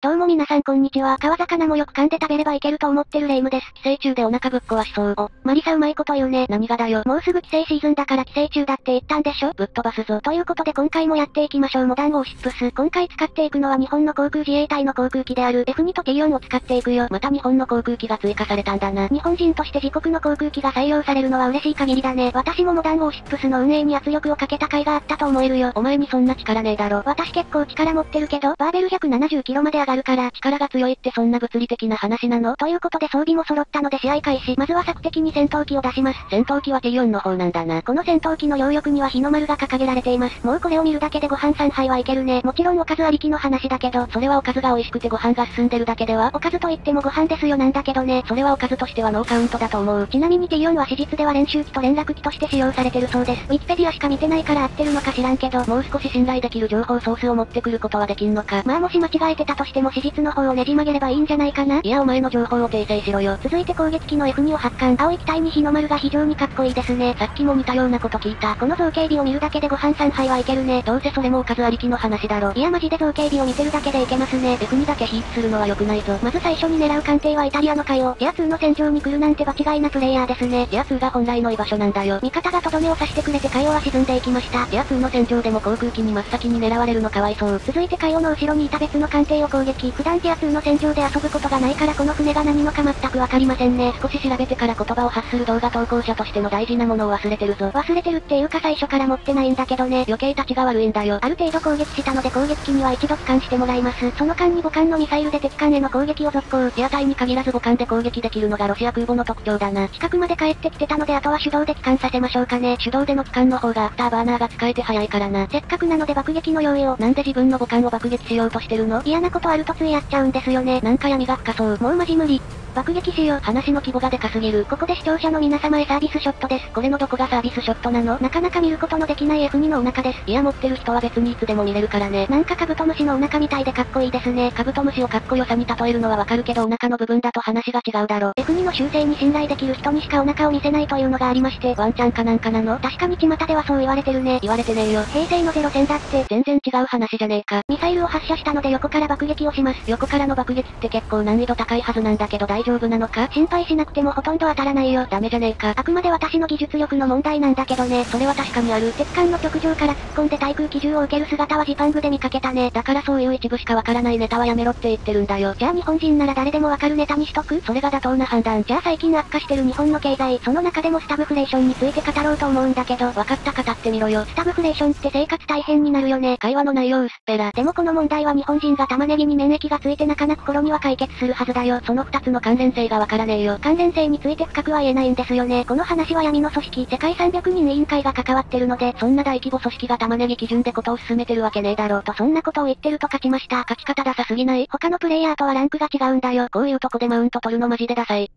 どうも皆さんこんにちは。川魚もよく噛んで食べればいけると思ってるレイムです。寄生虫でお腹ぶっ壊しそう。お、マリサうまいこと言うね。何がだよ。もうすぐ寄生シーズンだから寄生虫だって言ったんでしょ？ぶっ飛ばすぞ。ということで今回もやっていきましょう。モダンオーシップス。今回使っていくのは日本の航空自衛隊の航空機である F2 と T4 を使っていくよ。また日本の航空機が追加されたんだな。日本人として自国の航空機が採用されるのは嬉しい限りだね。私もモダンオーシップスの運営に圧力をかけた甲斐があったと思えるよ。お前にそんな力ねえだろ。私結構力持ってるけど、バーベル170キロまで上がるから、力が強いってそんな物理的な話なの？ということで装備も揃ったので試合開始。まずは索敵に戦闘機を出します。戦闘機は T4 の方なんだな。この戦闘機の両翼には日の丸が掲げられています。もうこれを見るだけでご飯3杯はいけるね。もちろんおかずありきの話だけど、それはおかずが美味しくてご飯が進んでるだけではおかずといってもご飯ですよなんだけどね。それはおかずとしてはノーカウントだと思う。ちなみに T4 は史実では練習機と連絡機として使用されてるそうです。ウィキペディアしか見てないから合ってるのか知らんけど、もう少し信頼できる情報ソースを持ってくることはできんのか。まあもし間違えてたとしても史実の方をねじ曲げればいいんじゃないかな。いやお前の情報を訂正しろよ。続いて攻撃機の F2 を発艦。青い機体に日の丸が非常にかっこいいですね。さっきも似たようなこと聞いた。この造形美を見るだけでご飯3杯はいけるね。どうせそれもおかずありきの話だろ。いやマジで造形美を見てるだけでいけますね。F2 だけヒーツするのは良くないぞ。まず最初に狙う艦艇はイタリアの海を、ジア2の戦場に来るなんて場違いなプレイヤーですね。ジア2が本来の居場所なんだよ。味方がとどめを刺してくれて海洋は沈んでいきました。ジア2の戦場でも航空機に真っ先に狙われるのかわいそう。続いて海洋の後ろにいた別の艦艇を攻撃。普段ジア2の戦場で遊ぶことがないからこの船が何のか全くわかりませんね。少し調べてから言葉を発する動画投稿者としての大事なものを忘れてるぞ。忘れてるっていうか最初から持ってないんだけどね。余計立ちが悪いんだよ。ある程度攻撃したので攻撃機には一度帰還してもらいます。その間に母艦のミサイルで敵艦への攻撃を続行。自衛隊に限らず母艦で攻撃できるのがロシア空母の特徴だな。近くまで帰ってきてたのであとは手動で帰還させましょうかね。手動での帰還の方がアフターバーナーが使えて早いからな。せっかくなので爆撃の用意を。なんで自分の母艦を爆撃しようとしてるの？嫌なことあるとついやっちゃうんですよね。なんか闇が深そう。もうマジ無理。爆撃しよう。話の規模がでかすぎる。ここで視聴者の皆様へサービスショットです。これのどこがサービスショットなの？なかなか見ることのできない F2 のお腹です。いや持ってる人は別にいつでも見れるからね。なんかカブトムシのお腹みたいでかっこいいですね。カブトムシをかっこよさに例えるのはわかるけどお腹の部分だと話が違うだろ。F2 の修正に信頼できる人にしかお腹を見せないというのがありまして。ワンチャンかなんかなの？確かに巷ではそう言われてるね。言われてねえよ。平成のゼロ戦だって。全然違う話じゃねえか。ミサイルを発射したので横から爆撃をします。横からの爆撃って結構難易度高いはずなんだけど大丈夫丈夫なのか？心配しなくてもほとんど当たらないよ。ダメじゃねえか？あくまで私の技術力の問題なんだけどね。それは確かにある。鉄管の直上から突っ込んで対空機銃を受ける姿はジパングで見かけたね。だからそういう一部しかわからないネタはやめろって言ってるんだよ。じゃあ日本人なら誰でもわかるネタにしとく？それが妥当な判断。じゃあ最近悪化してる日本の経済、その中でもスタグフレーションについて語ろうと思うんだけど。わかった語ってみろよ。スタグフレーションって生活大変になるよね。会話の内容薄っぺら。でもこの問題は日本人が玉ねぎに免疫がついてなかなか頃には解決するはずだよ。その二つの関連性がわからねえよ。関連性について深くは言えないんですよね。この話は闇の組織、世界300人委員会が関わってるので、そんな大規模組織が玉ねぎ基準でことを進めてるわけねえだろうとそんなことを言ってると勝ちました。勝ち方ダサすぎない他のプレイヤーとはランクが違うんだよ。こういうとこでマウント取るのマジでダサい。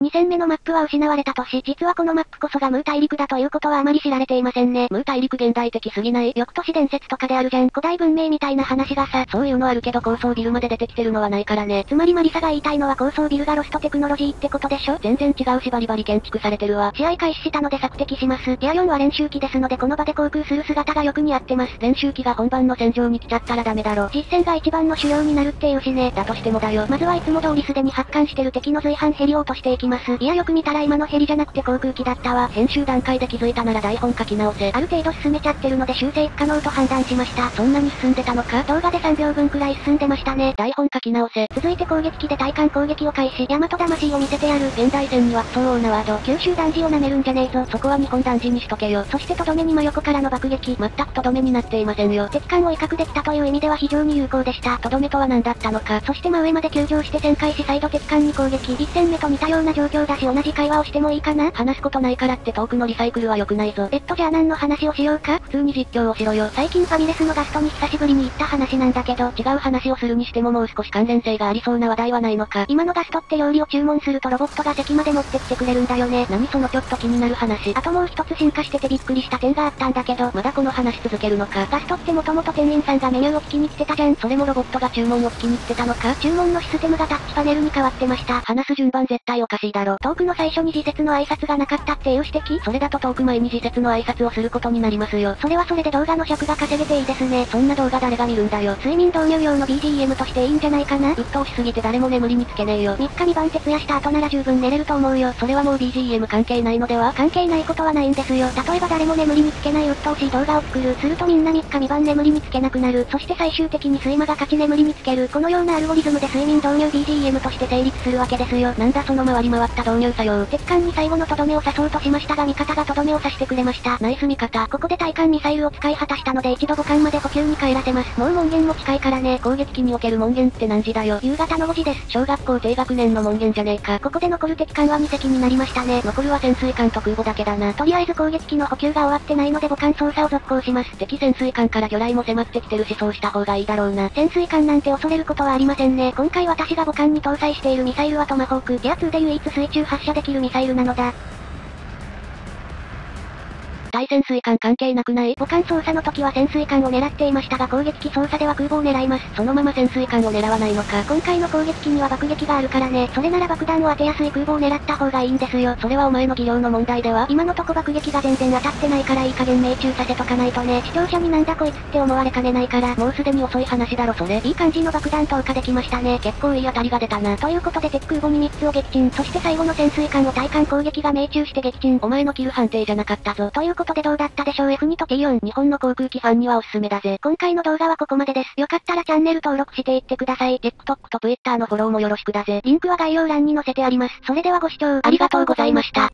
2戦目のマップは失われた都市、実はこのマップこそがムー大陸だということはあまり知られていませんね。ムー大陸現代的すぎない。都市伝説とかであるじゃん。古代文明みたいな話がさ。そういうのあるけど高層ビルまで出てきてるのはないからね。つまりマリサが言いたいのは高層ビルがロストテクノロジーってことでしょ？全然違うしバリバリ建築されてるわ。試合開始したので索敵します。 T4は練習機ですのでこの場で航空する姿がよく似合ってます。練習機が本番の戦場に来ちゃったらダメだろ。実戦が一番の修行になるっていうしね。だとしてもだよ。まずはいつも通りすでに発艦してる敵の随伴ヘリを落としていきます。いやよく見たら今のヘリじゃなくて航空機だったわ。編集段階で気づいたなら台本書き直せ。ある程度進めちゃってるので修正不可能と判断しました。そんなに進んでたのか？動画で3秒分くらい進んでましたね。台本書き直せ。続いて攻撃機で対艦攻撃を開始。大和魂を見せてやる。現代戦にはクソーなワード。九州男児を舐めるんじゃねえぞ。そこは日本男児にしとけよ。そしてとどめに真横からの爆撃。全くとどめになっていませんよ。敵艦を威嚇できたという意味では非常に有効でした。とどめとは何だったのか。そして真上まで急上して旋回し再度敵艦に攻撃。1戦目と似たような状況だし同じ会話をしてもいいかな？話すことないからってトークのリサイクルは良くないぞ。えっとじゃあ何の話をしようか？普通に実況をしろよ。最近ファミレスのガストに久しぶりに行った話なんだけど、違う話をするにしてももう少し関連性がありそうな話題はないのか。今のガストって料理を注文するとロボットが席まで持ってきてくれるんだよね。何そのちょっと気になる話。あともう一つ進化しててびっくりした点があったんだけど、まだこの話続けるのか。ガストってもともと店員さんがメニューを聞きに来てたじゃん。それもロボットが注文を聞きに来てたのか。注文のシステムがタッチパネルに変わってました。話す順番絶対おかししいだろ。トークの最初に自説の挨拶がなかったっていう指摘？それだとトーク前に自説の挨拶をすることになりますよ。それはそれで動画の尺が稼げていいですね。そんな動画誰が見るんだよ。睡眠導入用の BGM としていいんじゃないかな鬱陶しすぎて誰も眠りにつけねえよ。3日2晩徹夜した後なら十分寝れると思うよ。それはもう BGM 関係ないのでは？関係ないことはないんですよ。例えば誰も眠りにつけない鬱陶しい動画を作る。するとみんな3日2晩眠りにつけなくなる。そして最終的に睡魔が勝ち眠りにつける。このようなアルゴリズムで睡眠導入 BGM として成立するわけですよ。なんだその回り回った導入作用。鉄管に最後のとどめを刺そうとしましたが味方がとどめを刺してくれました。ナイス味方。ここで対艦ミサイルを使い果たしたので一度母艦まで補給に帰らせます。もう門限も近いからね。攻撃機における門限って何時だよ。夕方の5時です。小学校低学年の門限じゃねえか。ここで残る敵艦は2隻になりましたね。残るは潜水艦と空母だけだな。とりあえず攻撃機の補給が終わってないので母艦操作を続行します。敵潜水艦から魚雷も迫ってきてるしそうした方がいいだろうな。潜水艦なんて恐れることはありませんね。今回私が母艦に搭載しているミサイルはトマホーク。ティア2で唯一水中発射できるミサイルなのだ。対潜水艦関係なくない？母艦操作の時は潜水艦を狙っていましたが攻撃機操作では空母を狙います。そのまま潜水艦を狙わないのか。今回の攻撃機には爆撃があるからね。それなら爆弾を当てやすい空母を狙った方がいいんですよ。それはお前の技量の問題では今のとこ爆撃が全然当たってないからいい加減命中させとかないとね。視聴者になんだこいつって思われかねないから。もうすでに遅い話だろそれ。いい感じの爆弾投下できましたね。結構いい当たりが出たな。ということで鉄空母に3つを撃沈。そして最後の潜水艦を対艦攻撃が命中して撃沈。お前のキル判定じゃなかったぞ。ということでどうだったでしょう？F2 と T4 日本の航空機ファンにはおすすめだぜ。今回の動画はここまでです。よかったらチャンネル登録していってください。TikTok と Twitter のフォローもよろしくだぜ。リンクは概要欄に載せてあります。それではご視聴ありがとうございました。